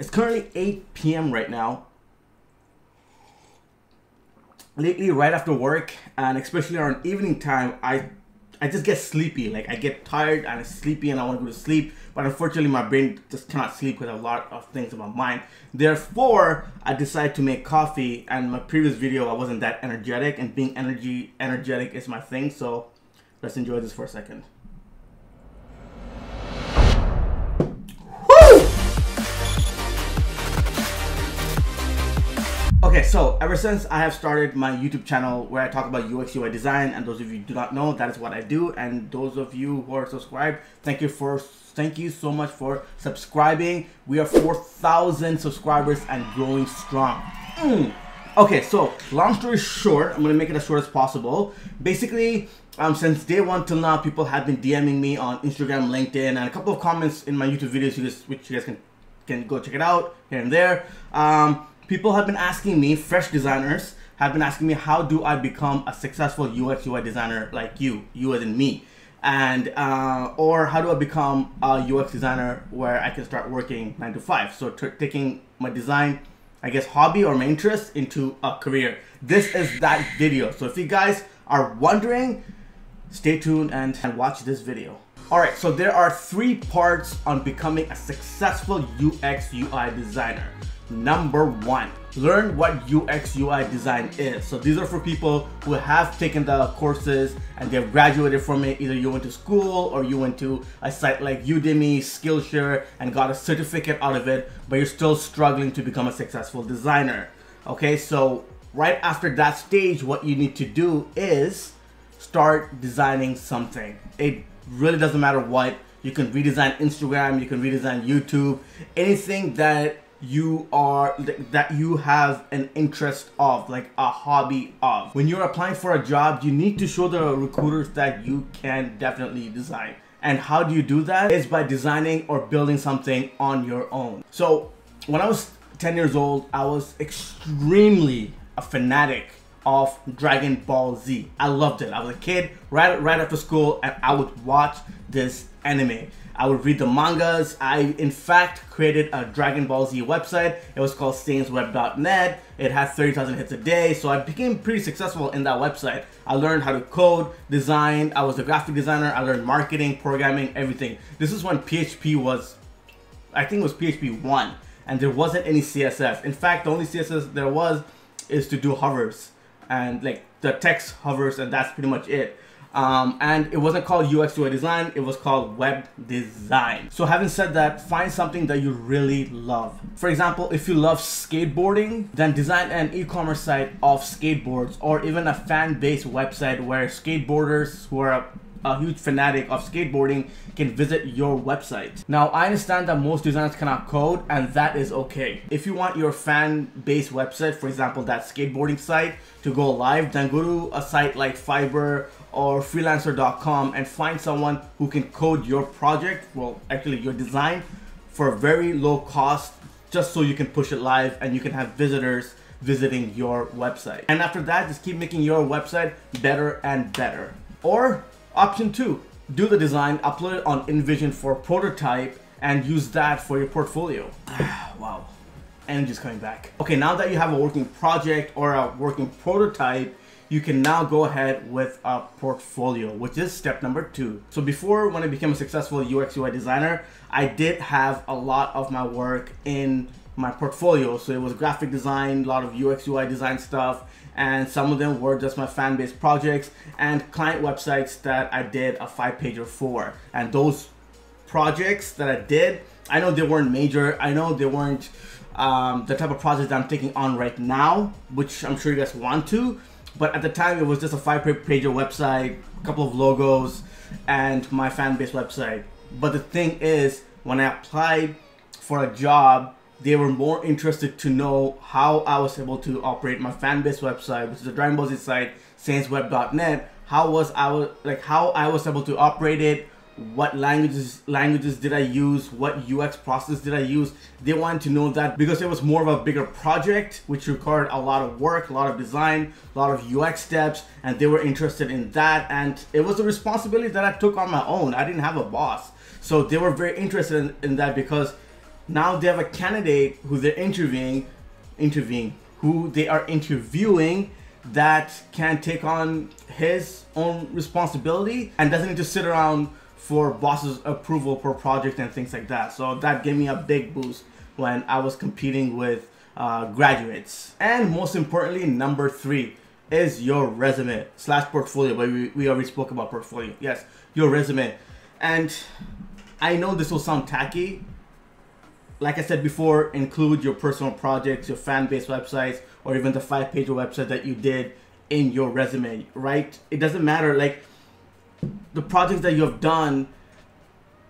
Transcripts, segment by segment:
It's currently 8 p.m. right now. Lately, right after work, and especially around evening time, I I just get sleepy. Like I get tired and I'm sleepy and I want to go to sleep. But unfortunately, my brain just cannot sleep because a lot of things in my mind. Therefore, I decided to make coffee. And my previous video, I wasn't that energetic, and being energy energetic is my thing. So let's enjoy this for a second. Okay, so ever since I have started my YouTube channel where I talk about UX UI design, and those of you do not know, that is what I do. And those of you who are subscribed, thank you for thank you so much for subscribing. We are 4,000 subscribers and growing strong. Mm. Okay, so long story short, I'm gonna make it as short as possible. Basically, um, since day one till now, people have been DMing me on Instagram, LinkedIn, and a couple of comments in my YouTube videos, you which you guys can can go check it out here and there. Um, people have been asking me, fresh designers have been asking me, how do I become a successful UX UI designer like you, you as in me, and uh, or how do I become a UX designer where I can start working nine to five? So taking my design, I guess, hobby or my interest into a career. This is that video. So if you guys are wondering, stay tuned and, and watch this video. Alright, so there are three parts on becoming a successful UX UI designer. Number one, learn what UX UI design is. So these are for people who have taken the courses and they've graduated from it. Either you went to school or you went to a site like Udemy, Skillshare, and got a certificate out of it, but you're still struggling to become a successful designer. Okay, so right after that stage, what you need to do is start designing something. It really doesn't matter what. You can redesign Instagram, you can redesign YouTube, anything that you are that you have an interest of like a hobby of when you're applying for a job you need to show the recruiters that you can definitely design and how do you do that is by designing or building something on your own so when i was 10 years old i was extremely a fanatic of Dragon Ball Z. I loved it. I was a kid right right after school and I would watch this anime. I would read the mangas. I, in fact, created a Dragon Ball Z website. It was called saiyanzweb.net. It had 30,000 hits a day, so I became pretty successful in that website. I learned how to code, design. I was a graphic designer. I learned marketing, programming, everything. This is when PHP was, I think it was PHP 1, and there wasn't any CSS. In fact, the only CSS there was is to do hovers, and like the text hovers, and that's pretty much it. Um, and it wasn't called UX UI design, it was called web design. So having said that, find something that you really love. For example, if you love skateboarding, then design an e-commerce site of skateboards or even a fan-based website where skateboarders who are a huge fanatic of skateboarding can visit your website. Now, I understand that most designers cannot code, and that is okay. If you want your fan-based website, for example, that skateboarding site, to go live, then go to a site like Fiverr or freelancer.com and find someone who can code your project, well, actually your design, for a very low cost, just so you can push it live and you can have visitors visiting your website. And after that, just keep making your website better and better. Or Option two, do the design, upload it on InVision for prototype, and use that for your portfolio. wow, energy's coming back. Okay, now that you have a working project or a working prototype, you can now go ahead with a portfolio, which is step number two. So before when I became a successful UX UI designer, I did have a lot of my work in my portfolio. So it was graphic design, a lot of UX UI design stuff, and some of them were just my fan base projects and client websites that I did a five pager for. And those projects that I did, I know they weren't major. I know they weren't um, the type of projects that I'm taking on right now, which I'm sure you guys want to. But at the time, it was just a five pager website, a couple of logos, and my fan base website. But the thing is, when I applied for a job they were more interested to know how I was able to operate my fanbase website, which is a Dragon Ball Z site, SaiyanzWeb.net. How was I like how I was able to operate it? What languages languages did I use? What UX process did I use? They wanted to know that because it was more of a bigger project, which required a lot of work, a lot of design, a lot of UX steps, and they were interested in that. And it was a responsibility that I took on my own. I didn't have a boss, so they were very interested in, in that because now they have a candidate who they're interviewing, interviewing, who they are interviewing that can take on his own responsibility and doesn't need to sit around for boss's approval per project and things like that. So that gave me a big boost when I was competing with uh, graduates. And most importantly, number three is your resume slash portfolio. But we, we already spoke about portfolio. Yes, your resume. And I know this will sound tacky. Like I said before, include your personal projects, your fan base websites, or even the five page website that you did in your resume, right? It doesn't matter. Like the projects that you have done,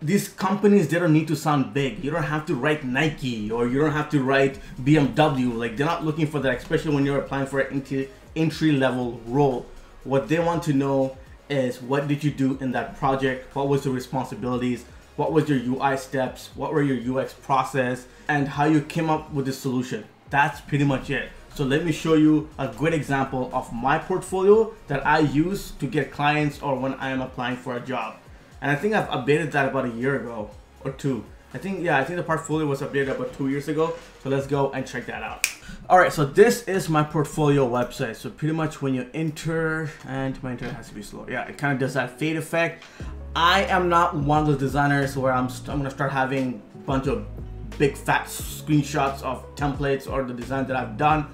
these companies they don't need to sound big. You don't have to write Nike or you don't have to write BMW. Like they're not looking for that, especially when you're applying for an entry entry level role. What they want to know is what did you do in that project? What was the responsibilities? What was your UI steps? What were your UX process? And how you came up with the solution. That's pretty much it. So let me show you a great example of my portfolio that I use to get clients or when I am applying for a job. And I think I've updated that about a year ago or two. I think, yeah, I think the portfolio was updated about two years ago. So let's go and check that out. All right, so this is my portfolio website. So pretty much when you enter, and my internet has to be slow. Yeah, it kind of does that fade effect. I am not one of those designers where I'm, I'm gonna start having a bunch of big fat screenshots of templates or the design that I've done.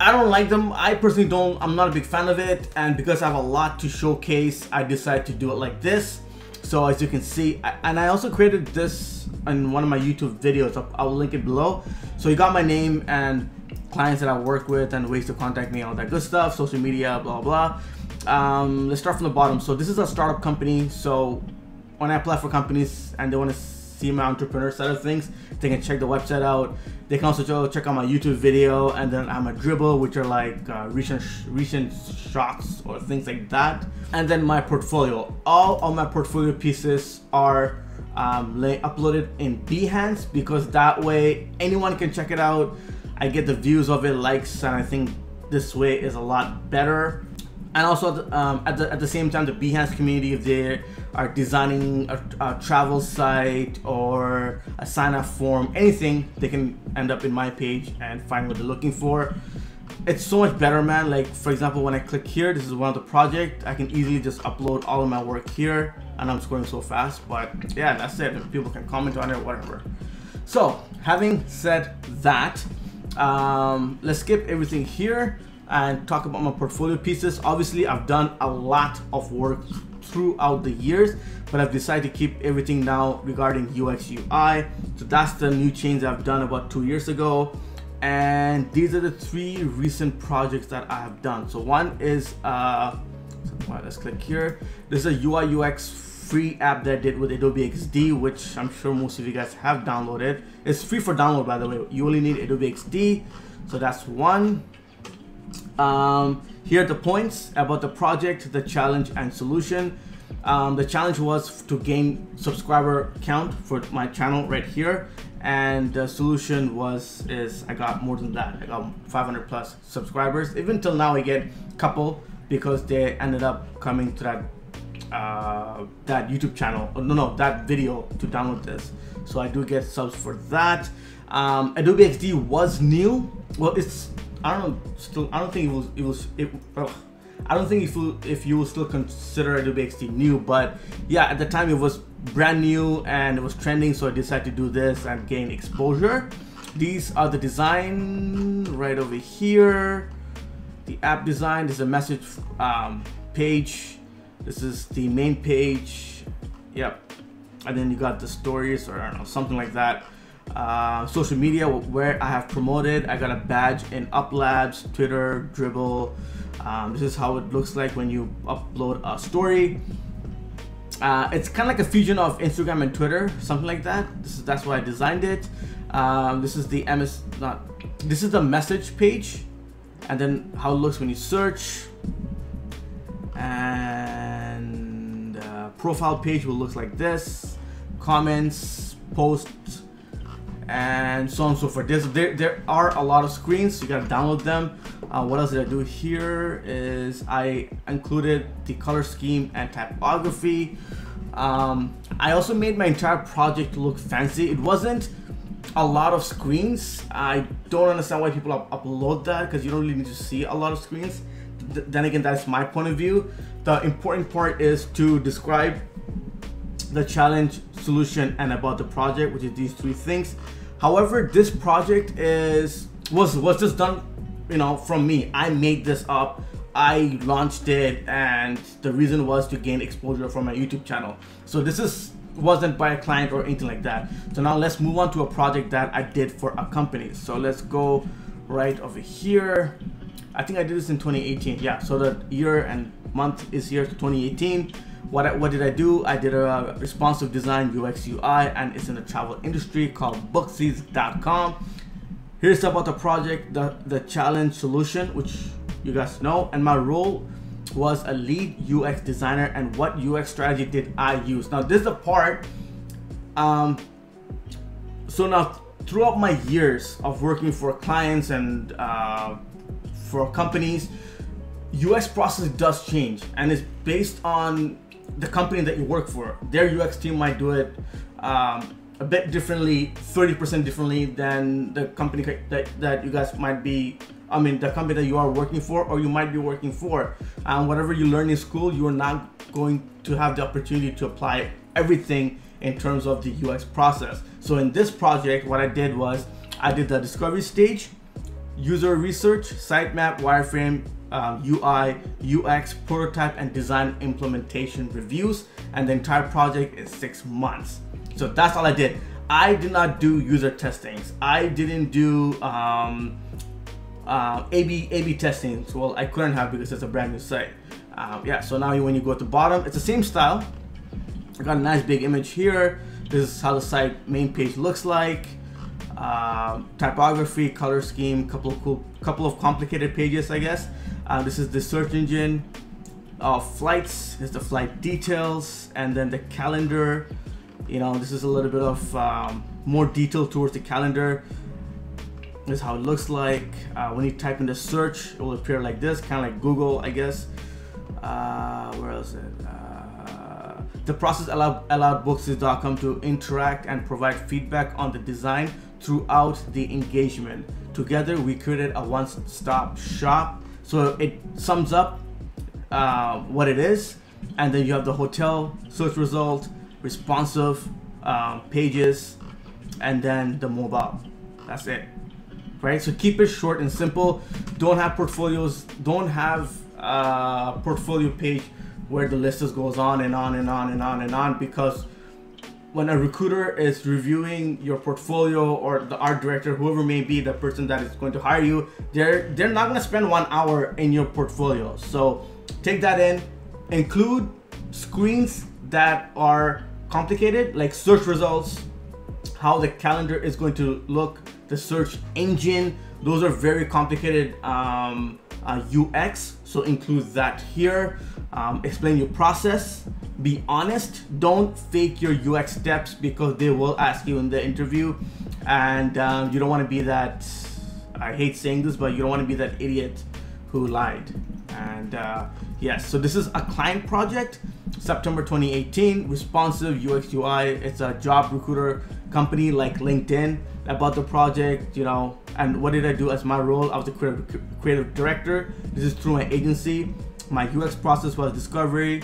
I don't like them. I personally don't. I'm not a big fan of it. And because I have a lot to showcase, I decided to do it like this. So as you can see, and I also created this in one of my YouTube videos. I'll link it below. So you got my name and clients that I work with and ways to contact me, all that good stuff, social media, blah, blah. Um, let's start from the bottom. So this is a startup company. So when I apply for companies and they want to see my entrepreneur side of things, they can check the website out. They can also check out my YouTube video, and then I'm a Dribbble, which are like uh, recent recent shots or things like that. And then my portfolio. All of my portfolio pieces are um, uploaded in Behance because that way anyone can check it out. I get the views of it, likes, and I think this way is a lot better and also um, at the at the same time the behance community if they are designing a, a, travel site or a sign up form anything they can end up in my page and find what they're looking for it's so much better man like for example when i click here this is one of the project i can easily just upload all of my work here and i'm scoring so fast but yeah that's it people can comment on it whatever so having said that um, let's skip everything here and talk about my portfolio pieces. Obviously, I've done a lot of work throughout the years, but I've decided to keep everything now regarding UX UI. So that's the new change I've done about two years ago. And these are the three recent projects that I have done. So one is, uh, let's click here. This is a UI UX free app that I did with Adobe XD, which I'm sure most of you guys have downloaded. It's free for download, by the way. You only need Adobe XD. So that's one. Um, here are the points about the project, the challenge and solution. Um, the challenge was to gain subscriber count for my channel right here. And the solution was, is I got more than that. I got 500 plus subscribers. Even till now I get a couple because they ended up coming to that uh, that YouTube channel. Oh, no, no, that video to download this. So I do get subs for that. Um, Adobe XD was new. Well, it's I don't know. Still, I don't think it was. It was. It. Uh, I don't think if you if you will still consider Adobe XD new, but yeah, at the time it was brand new and it was trending, so I decided to do this and gain exposure. These are the design right over here. The app design. This is a message um, page. This is the main page. Yep. And then you got the stories or I don't know something like that uh, social media where I have promoted. I got a badge in UpLabs, Twitter, Dribbble. Um, this is how it looks like when you upload a story. Uh, it's kind of like a fusion of Instagram and Twitter, something like that. This is that's why I designed it. Um, this is the MS not. This is the message page, and then how it looks when you search. And uh, profile page will look like this. Comments, posts, and so on and so forth. There's, there, there are a lot of screens, so you gotta download them. Uh, what else did I do here is I included the color scheme and typography. Um, I also made my entire project look fancy. It wasn't a lot of screens. I don't understand why people up upload that because you don't really need to see a lot of screens. Th then again, that's my point of view. The important part is to describe the challenge, solution, and about the project, which is these three things. However, this project is was was just done, you know, from me. I made this up. I launched it, and the reason was to gain exposure for my YouTube channel. So this is wasn't by a client or anything like that. So now let's move on to a project that I did for a company. So let's go right over here. I think I did this in 2018. Yeah, so the year and month is here 2018. What, I, what did I do? I did a responsive design UX UI and it's in the travel industry called booksies.com. Here's about the project, the, the challenge solution, which you guys know, and my role was a lead UX designer and what UX strategy did I use. Now this is the part, um, so now throughout my years of working for clients and uh, for companies, UX process does change and it's based on the company that you work for. Their UX team might do it um, a bit differently, 30% differently than the company that, that you guys might be I mean, the company that you are working for or you might be working for. And whatever you learn in school, you are not going to have the opportunity to apply everything in terms of the UX process. So in this project, what I did was I did the discovery stage, user research, sitemap, wireframe, um, UI, UX, prototype, and design implementation reviews. And the entire project is six months. So that's all I did. I did not do user testings. I didn't do um, uh, AB AB testing. So well, I couldn't have because it's a brand new site. Um, yeah, so now when you go to the bottom, it's the same style. I got a nice big image here. This is how the site main page looks like. Uh, typography, color scheme, couple of cool, couple of complicated pages, I guess. Uh, this is the search engine of flights. Is the flight details, and then the calendar. You know, this is a little bit of um, more detail towards the calendar. This is how it looks like. Uh, when you type in the search, it will appear like this, kind of like Google, I guess. Uh, where else? It? Uh, the process allowed, allowed booksies.com to interact and provide feedback on the design throughout the engagement. Together, we created a one-stop shop. So it sums up uh, what it is, and then you have the hotel search result, responsive um, pages, and then the mobile. That's it right? So keep it short and simple. Don't have portfolios. Don't have a portfolio page where the list just goes on and on and on and on and on because when a recruiter is reviewing your portfolio or the art director whoever may be the person that is going to hire you they're they're not going to spend one hour in your portfolio so take that in include screens that are complicated like search results how the calendar is going to look the search engine. Those are very complicated um, uh, UX, so include that here. Um, explain your process. Be honest. Don't fake your UX steps because they will ask you in the interview, and um, you don't want to be that. I hate saying this, but you don't want to be that idiot who lied. And uh, yes, so this is a client project, September 2018, responsive UX UI. It's a job recruiter company like LinkedIn about the project, you know, and what did I do as my role? I was the creative, creative director. This is through my agency. My UX process was discovery,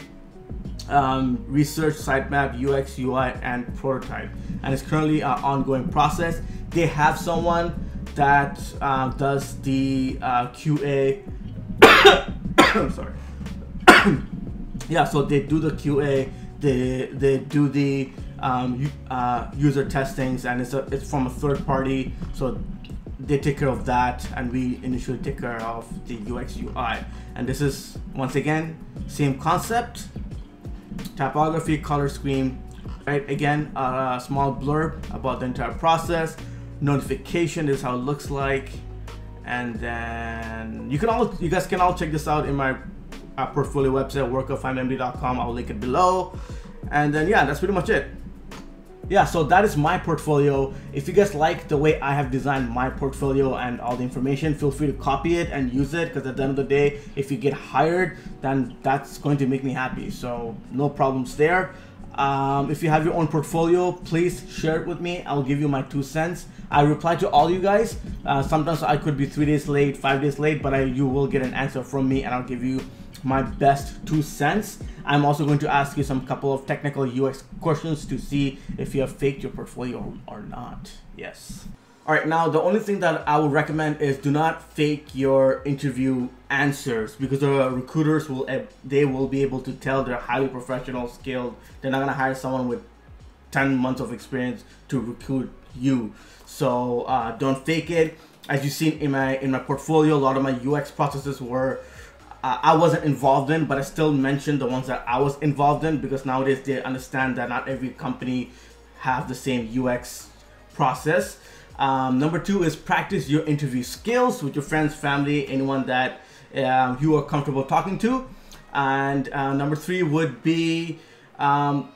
um, research, sitemap, UX, UI, and prototype. And it's currently an ongoing process. They have someone that uh, does the uh, QA. I'm sorry. yeah, so they do the QA. They they do the um, uh, user testings, and it's a, it's from a third party, so they take care of that, and we initially take care of the UX UI. And this is once again same concept, typography, color scheme, right? Again, a small blurb about the entire process, notification is how it looks like, and then you can all you guys can all check this out in my uh, portfolio website workoffahimmd.com. I'll link it below, and then yeah, that's pretty much it yeah, so that is my portfolio. If you guys like the way I have designed my portfolio and all the information, feel free to copy it and use it because at the end of the day, if you get hired, then that's going to make me happy. So no problems there. Um, if you have your own portfolio, please share it with me. I'll give you my two cents. I reply to all you guys. Uh, sometimes I could be three days late, five days late, but I, you will get an answer from me and I'll give you my best two cents. I'm also going to ask you some couple of technical UX questions to see if you have faked your portfolio or not. Yes. All right, now the only thing that I would recommend is do not fake your interview answers because the recruiters will eh, they will be able to tell they're highly professional, skilled. They're not gonna hire someone with 10 months of experience to recruit you. So uh, don't fake it. As you've seen in my in my portfolio, a lot of my UX processes were uh, I wasn't involved in, but I still mentioned the ones that I was involved in because nowadays they understand that not every company have the same UX process. Um, number two is practice your interview skills with your friends, family, anyone that um, you are comfortable talking to. And uh, number three would be um,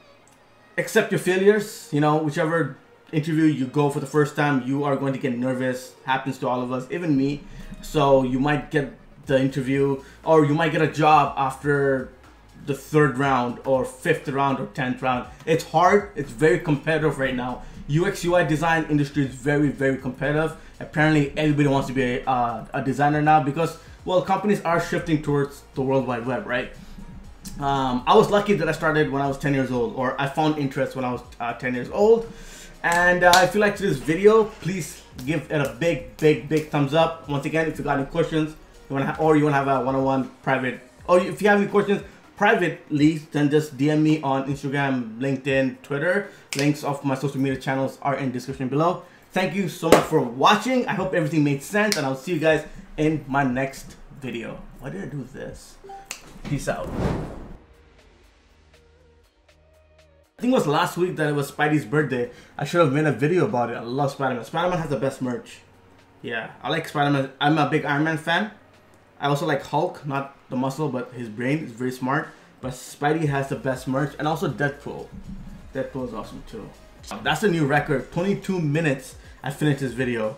accept your failures. You know, whichever interview you go for the first time, you are going to get nervous. Happens to all of us, even me. So you might get the interview, or you might get a job after the third round, or fifth round, or tenth round. It's hard. It's very competitive right now. UX UI design industry is very very competitive. Apparently, everybody wants to be a, uh, a designer now because well, companies are shifting towards the World Wide Web, right? Um, I was lucky that I started when I was 10 years old, or I found interest when I was uh, 10 years old. And uh, if you liked this video, please give it a big, big, big thumbs up. Once again, if you got any questions, you wanna or you wanna have a one-on-one private, or if you have any questions privately, then just DM me on Instagram, LinkedIn, Twitter. Links of my social media channels are in description below. Thank you so much for watching. I hope everything made sense, and I'll see you guys in my next video. Why did I do this? Peace out. I think it was last week that it was Spidey's birthday. I should have made a video about it. I love Spider-Man. Spider-Man has the best merch. Yeah, I like Spider-Man. I'm a big Iron Man fan. I also like Hulk, not the muscle, but his brain is very smart. But Spidey has the best merch, and also Deadpool. Deadpool is awesome too. That's a new record. 22 minutes I finished this video.